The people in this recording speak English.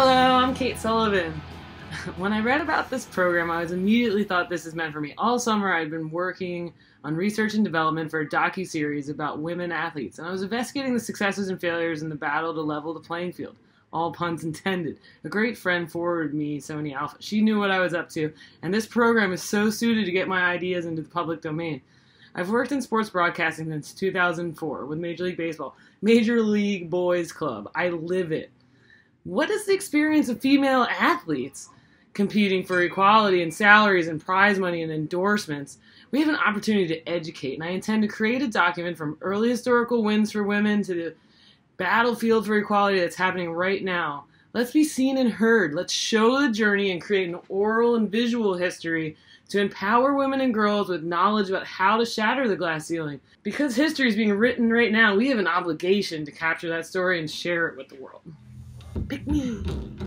Hello, I'm Kate Sullivan. When I read about this program, I was immediately thought this is meant for me. All summer, I'd been working on research and development for a docu series about women athletes, and I was investigating the successes and failures in the battle to level the playing field. All puns intended. A great friend forwarded me Sony Alpha. She knew what I was up to, and this program is so suited to get my ideas into the public domain. I've worked in sports broadcasting since 2004 with Major League Baseball, Major League Boys Club. I live it. What is the experience of female athletes competing for equality and salaries and prize money and endorsements? We have an opportunity to educate, and I intend to create a document from early historical wins for women to the battlefield for equality that's happening right now. Let's be seen and heard. Let's show the journey and create an oral and visual history to empower women and girls with knowledge about how to shatter the glass ceiling. Because history is being written right now, we have an obligation to capture that story and share it with the world. Pick me.